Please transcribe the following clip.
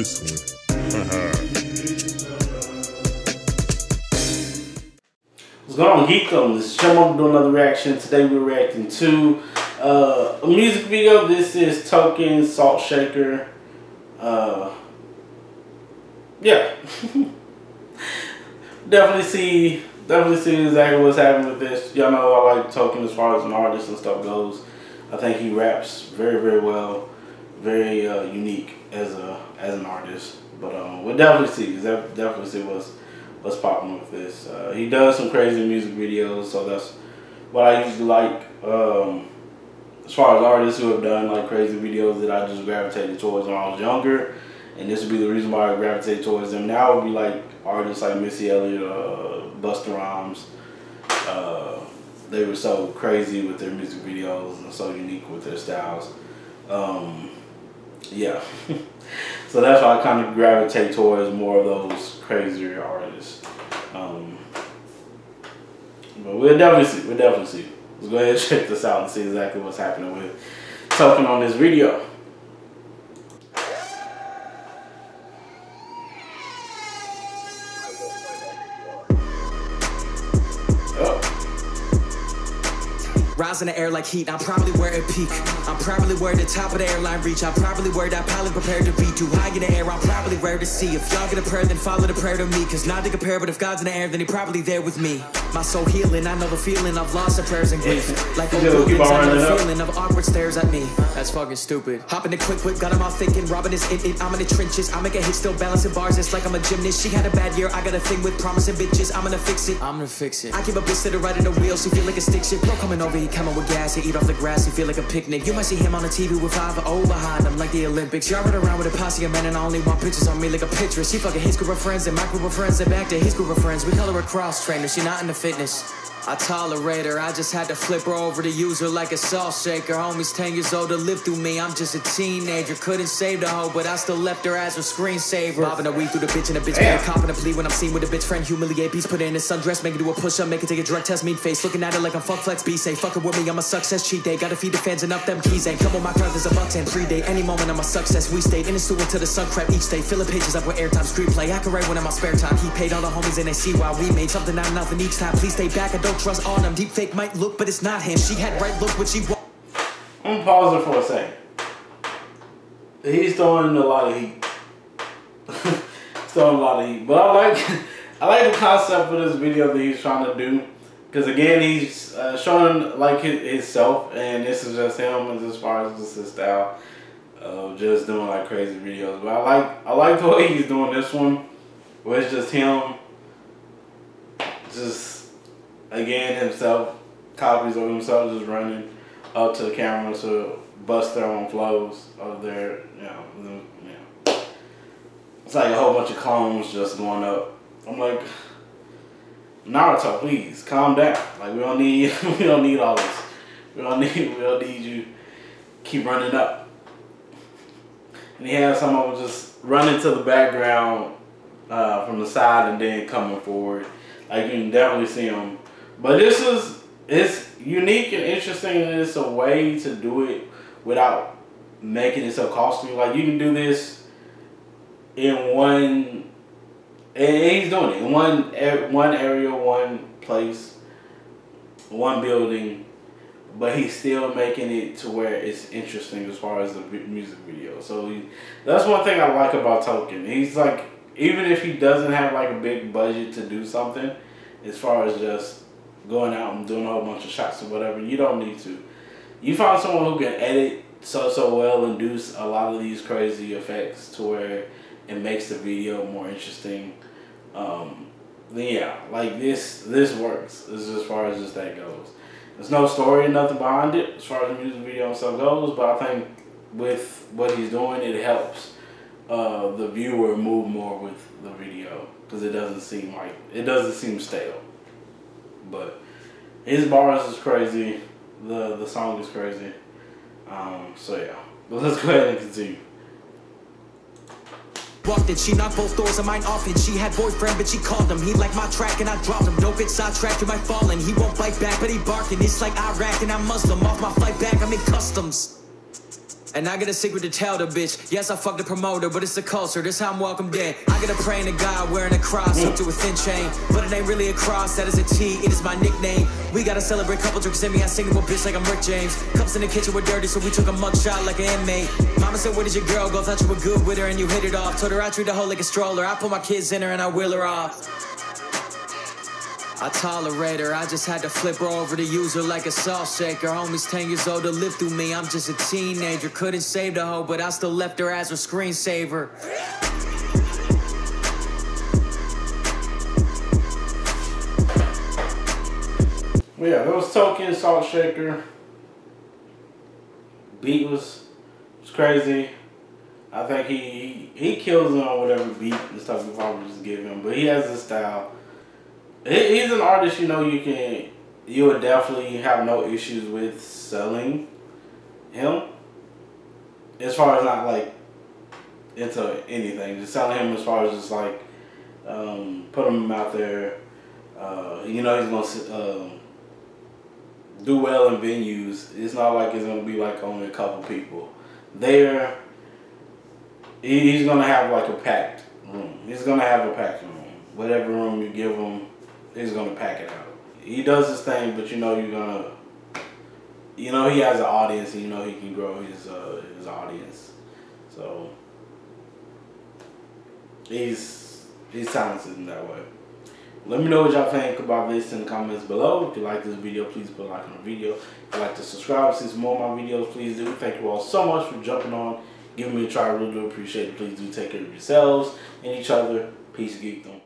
this one. What's going on, Geekdom? This is Chemo doing another reaction. Today we're reacting to uh, a music video. This is Token Salt Shaker. Uh, yeah, definitely see, definitely see exactly what's happening with this. Y'all know I like Token as far as an artist and stuff goes. I think he raps very, very well, very uh, unique as a as an artist. But um, we'll definitely see, definitely see what's what's popping with this. Uh, he does some crazy music videos, so that's what I usually like. Um, as far as artists who have done like crazy videos that I just gravitated towards when I was younger, and this would be the reason why I gravitate towards them. Now would be like artists like Missy Elliott, uh, Busta Rhymes. Uh, they were so crazy with their music videos and so unique with their styles. Um, yeah. so that's why I kind of gravitate towards more of those crazier artists. Um, but we'll definitely see. We'll definitely see. Let's go ahead and check this out and see exactly what's happening with Token on this video. Rise in the air like heat, I'm probably where it peak. I'm probably where the top of the airline reach. I'm probably where that pilot prepared to be. Too high in the air, I'm probably rare to see. If y'all get a prayer, then follow the prayer to me. Cause not to compare, but if God's in the air, then he probably there with me. My soul healing, I know the feeling of loss of prayers and grief. Like old Rubens, I know the feeling of awkward stares at me. That's fucking stupid. Hopping the quick whip, got him all thinking. Robin is in it, I'm in the trenches. I make a hit, still balancing bars. It's like I'm a gymnast. She had a bad year, I got a thing with promising bitches. I'm gonna fix it. I'm gonna fix it. I keep a bitch to the right of the wheel. She feel like a stick shit. Bro coming over, he coming with gas. He eat off the grass, you feel like a picnic. You might see him on the TV with 5 0 behind him, like the Olympics. Y'all run around with a posse of men and I only want pictures on me like a picture. She fucking his group of friends and my group of friends and back to his group of friends. We call her a cross trainer, she not into fitness. I tolerate her, I just had to flip her over to use her like a salt shaker. Homie's 10 years old to live through me, I'm just a teenager. Couldn't save the hoe, but I still left her as a screensaver. Robbing a weed through the bitch and a bitch better copping a plea when I'm seen with a bitch friend. Humiliate beast, put her in a sundress, make her do a push up, make her take a drug test, mean face. Looking at her like I'm fuck flex, be say, fucking with me, I'm a success cheat day. Gotta feed the fans enough, them keys ain't come on my card, there's a buck 10 free day. Any moment I'm a success, we stayed in the sewer until the sun crept each day. Filling pages up with airtime, street play. I can write when in my spare time. He paid all the homies and they see why we made something out of nothing each time. Please stay back, I don't trust all them. Deep fake might look, but it's not him. She had right look, but she was. I'm it for a second. He's throwing a lot of heat. throwing a lot of heat, but I like I like the concept of this video that he's trying to do. Because again, he's uh, showing like himself, and this is just him as far as just his style of just doing like crazy videos. But I like I like the way he's doing this one, where it's just him, just again himself, copies of himself just running up to the camera to bust their own flows of their, you know, you know. It's like a whole bunch of clones just going up. I'm like, Naruto, please calm down. Like we don't need, we don't need all this. We don't need, we don't need you keep running up. And he has some of them just running to the background uh, from the side and then coming forward. Like you can definitely see him but this is it's unique and interesting and it's a way to do it without making it so costly. Like you can do this in one and he's doing it in one one area, one place, one building, but he's still making it to where it's interesting as far as the music video. So he, that's one thing I like about Token. He's like even if he doesn't have like a big budget to do something, as far as just going out and doing a whole bunch of shots or whatever. You don't need to. You find someone who can edit so so well and do a lot of these crazy effects to where it makes the video more interesting. Um, then yeah, like this this works. This is as far as just that goes. There's no story and nothing behind it as far as the music video and stuff goes, but I think with what he's doing, it helps uh, the viewer move more with the video because it doesn't seem like it doesn't seem stale. But his bars is crazy. The the song is crazy. Um, so yeah. But let's go ahead and continue. Walked in, she knocked both doors of mine off and she had boyfriend but she called him he liked my track and I dropped him don't get sidetracked you might fall and he won't bite back but he barking it's like Iraq and I'm Muslim off my flight back I'm in customs And I got a secret to tell the bitch. Yes, I fucked the promoter, but it's the culture. This how I'm welcomed in. I got a praying to God wearing a cross up to a thin chain. But it ain't really a cross, that is a T. It is my nickname. We gotta celebrate couple drinks in me. I sing to a bitch like I'm Rick James. Cups in the kitchen were dirty, so we took a mug shot like an inmate. Mama said, Where did your girl go? Thought you were good with her and you hit it off. Told her I treat the hoe like a stroller. I put my kids in her and I wheel her off. I tolerate her, I just had to flip her over to use her like a salt shaker. Homie's 10 years old to live through me, I'm just a teenager. Couldn't save the hoe, but I still left her as a screensaver. Yeah, that was Token Salt Shaker. Beat was was crazy. I think he he, kills him on whatever beat and stuff we probably just give him. But he has his style. He, he's an artist, you know. You can you would definitely have no issues with selling him. As far as not like into anything, just selling him as far as just like um, putting him out there. Uh, you know he's gonna. Um, do well in venues. It's not like it's gonna be like only a couple people. There, he's gonna have like a packed room. He's gonna have a packed room. Whatever room you give him, he's gonna pack it out. He does his thing, but you know you're gonna, you know he has an audience, and you know he can grow his uh, his audience. So he's he's talented in that way. Let me know what y'all think about this in the comments below. If you like this video, please put a like on the video. If you like to subscribe, see some more of my videos, please do. Thank you all so much for jumping on, giving me a try. I really do appreciate it. Please do take care of yourselves and each other. Peace, geekdom.